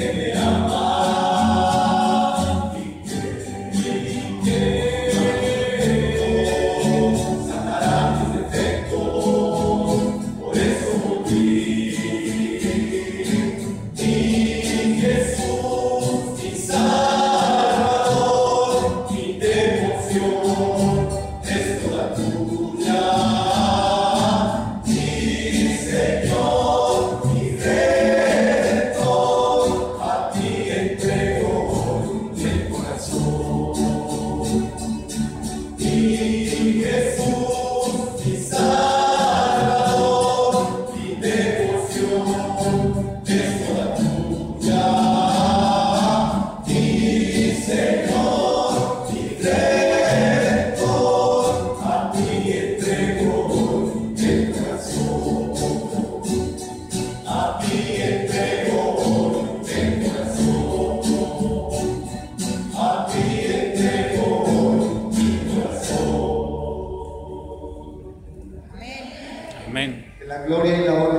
Ele gloria y la honra.